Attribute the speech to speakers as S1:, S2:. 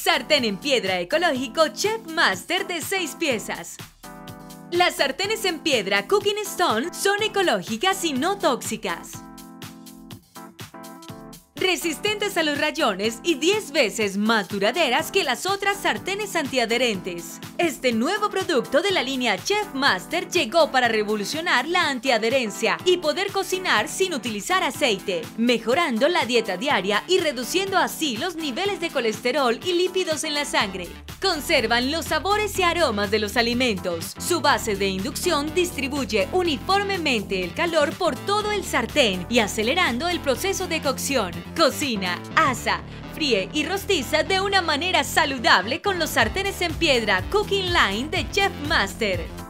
S1: Sartén en piedra ecológico Chef Master de 6 piezas. Las sartenes en piedra Cooking Stone son ecológicas y no tóxicas resistentes a los rayones y 10 veces más duraderas que las otras sartenes antiadherentes. Este nuevo producto de la línea Chef Master llegó para revolucionar la antiadherencia y poder cocinar sin utilizar aceite, mejorando la dieta diaria y reduciendo así los niveles de colesterol y lípidos en la sangre. Conservan los sabores y aromas de los alimentos. Su base de inducción distribuye uniformemente el calor por todo el sartén y acelerando el proceso de cocción. Cocina, asa, fríe y rostiza de una manera saludable con los sartenes en piedra Cooking Line de Chef Master.